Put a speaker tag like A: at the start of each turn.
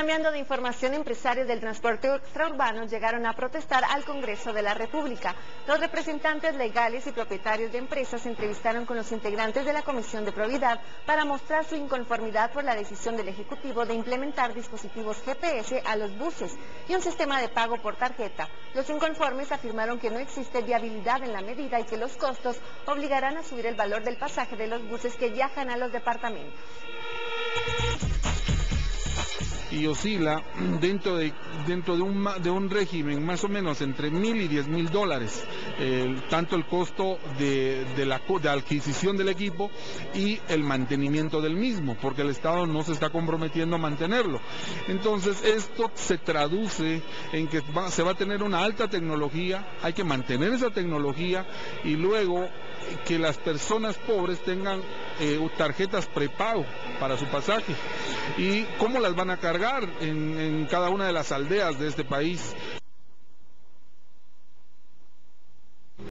A: Cambiando de información, empresarios del transporte extraurbano llegaron a protestar al Congreso de la República. Los representantes legales y propietarios de empresas se entrevistaron con los integrantes de la Comisión de Probidad para mostrar su inconformidad por la decisión del Ejecutivo de implementar dispositivos GPS a los buses y un sistema de pago por tarjeta. Los inconformes afirmaron que no existe viabilidad en la medida y que los costos obligarán a subir el valor del pasaje de los buses que viajan a los departamentos
B: y oscila dentro de, dentro de, un, de un régimen más o menos entre mil y diez mil dólares, tanto el costo de, de, la, de adquisición del equipo y el mantenimiento del mismo, porque el Estado no se está comprometiendo a mantenerlo. Entonces esto se traduce en que se va a tener una alta tecnología, hay que mantener esa tecnología y luego que las personas pobres tengan eh, tarjetas prepago para su pasaje. ¿Y cómo las van a cargar en, en cada una de las aldeas de este país?